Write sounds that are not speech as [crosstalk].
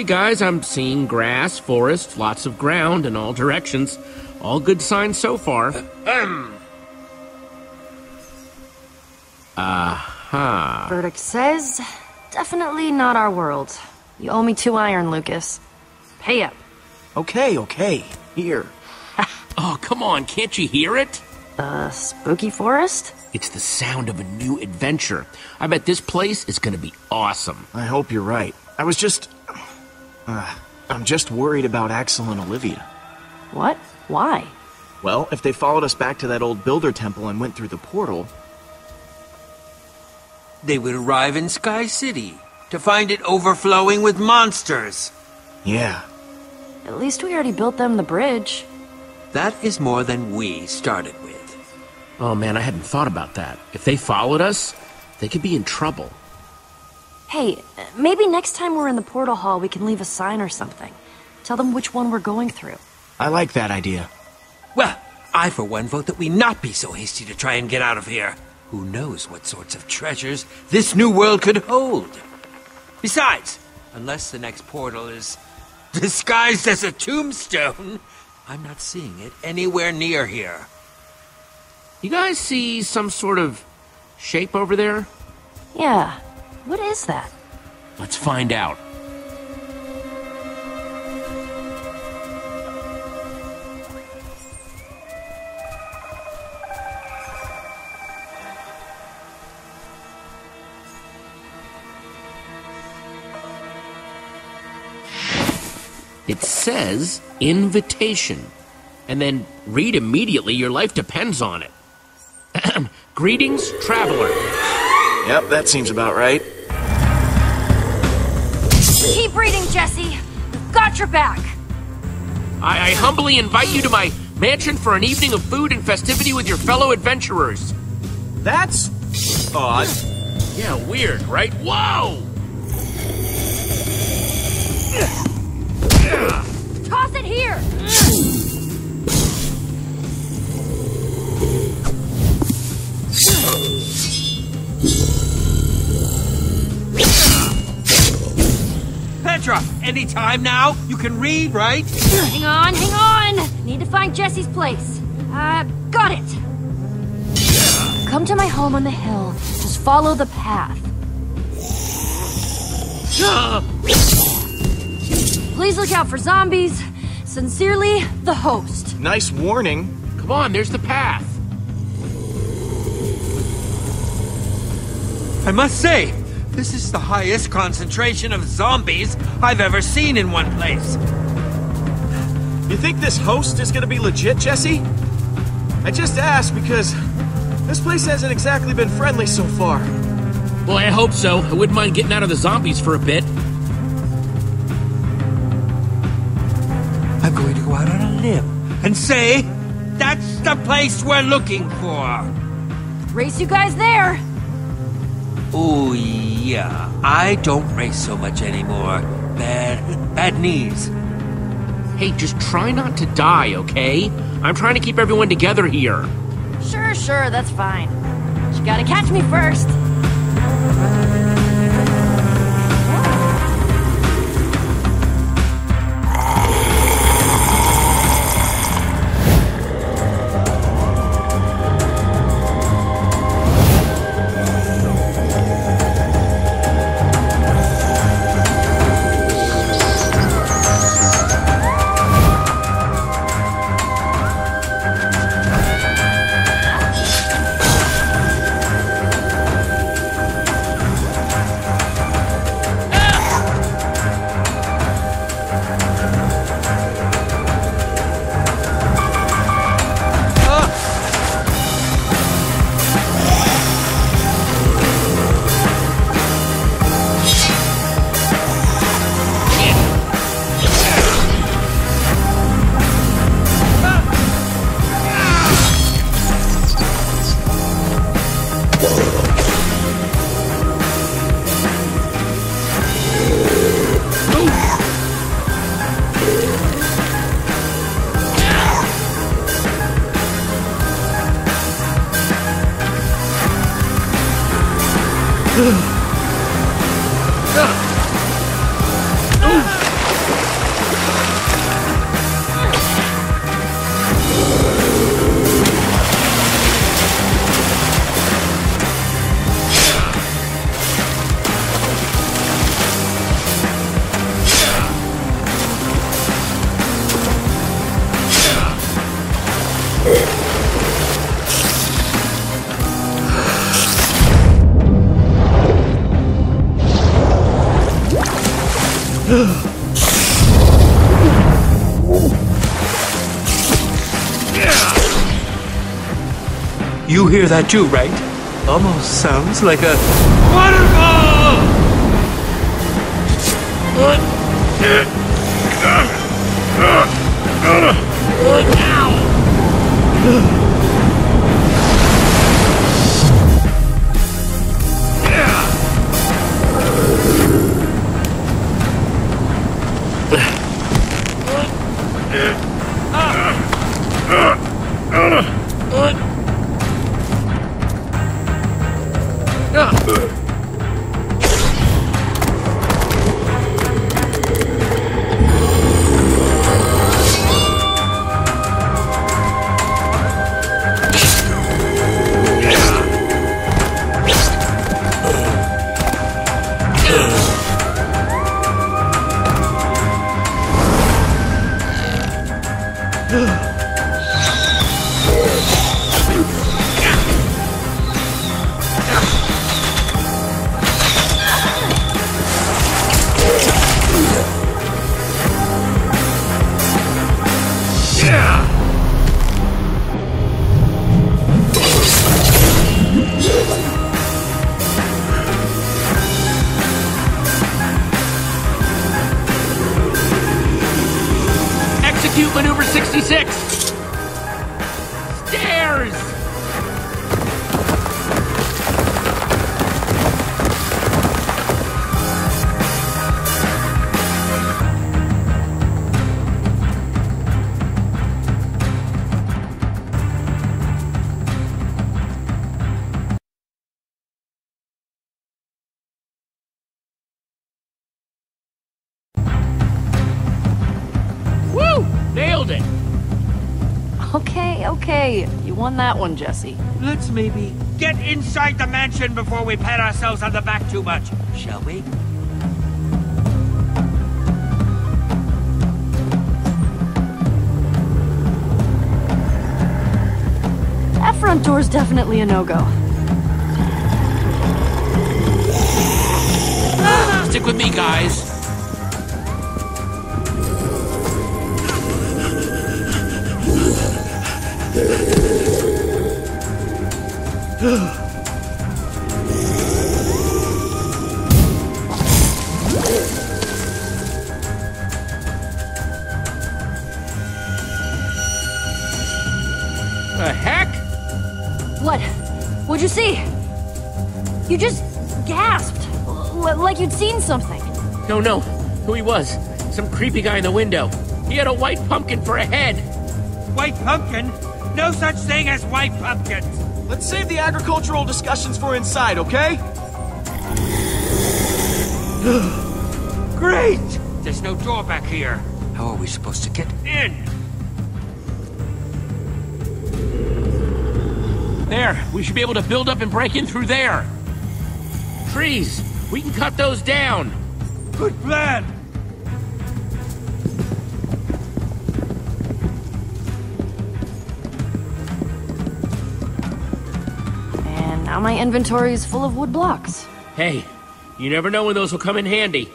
Okay, guys, I'm seeing grass, forest, lots of ground in all directions. All good signs so far. Aha. Uh-huh. Verdict says, definitely not our world. You owe me two iron, Lukas. Pay up. Okay, okay. Here. [laughs] Oh, come on, can't you hear it? Uh, spooky forest? It's the sound of a new adventure. I bet this place is gonna be awesome. I hope you're right. I was just. Uh, I'm just worried about Axel and Olivia. What? Why? Well, if they followed us back to that old builder temple and went through the portal, They would arrive in Sky City to find it overflowing with monsters. yeah. At least we already built them the bridge. That is more than we started with. Oh man, I hadn't thought about that. If they followed us, they could be in trouble. Hey, maybe next time we're in the portal hall we can leave a sign or something. Tell them which one we're going through. I like that idea. Well, I for one vote that we not be so hasty to try and get out of here. Who knows what sorts of treasures this new world could hold? Besides, unless the next portal is [laughs] disguised as a tombstone, I'm not seeing it anywhere near here. You guys see some sort of shape over there? Yeah. What is that? Let's find out. It says invitation. And then read immediately, your life depends on it. [clears throat] Greetings, traveler. Yep, that seems about right. Keep reading, Jesse. We've got your back. I, I humbly invite you to my mansion for an evening of food and festivity with your fellow adventurers. That's odd. Yeah, weird, right? Whoa! Any time now? You can read, right? Hang on, hang on! Need to find Jesse's place. Uh, got it! Come to my home on the hill. Just follow the path. Please look out for zombies. Sincerely, the host. Nice warning. Come on, there's the path. I must say, this is the highest concentration of zombies I've ever seen in one place. You think this host is gonna be legit, Jesse? I just asked because this place hasn't exactly been friendly so far. Well, I hope so. I wouldn't mind getting out of the zombies for a bit. I'm going to go out on a limb and say that's the place we're looking for. Race you guys there. Oh, yeah. I don't race so much anymore. Bad, bad knees. Hey, just try not to die, okay? I'm trying to keep everyone together here. Sure, sure, that's fine. You gotta catch me first. You hear that too, right? Almost sounds like a waterfall! Execute maneuver 66! Stairs! Okay, okay. You won that one, Jesse. Let's maybe get inside the mansion before we pat ourselves on the back too much, shall we? That front door's definitely a no-go. Stick with me, guys. The heck? What? What'd you see? You just gasped. Like you'd seen something. No, no. Who he was? Some creepy guy in the window. He had a white pumpkin for a head. White pumpkin? No such thing as white pumpkins! Let's save the agricultural discussions for inside, okay? [gasps] Great! There's no door back here. How are we supposed to get in? There, we should be able to build up and break in through there. Trees, we can cut those down. Good plan! And now my inventory is full of wood blocks. Hey, you never know when those will come in handy.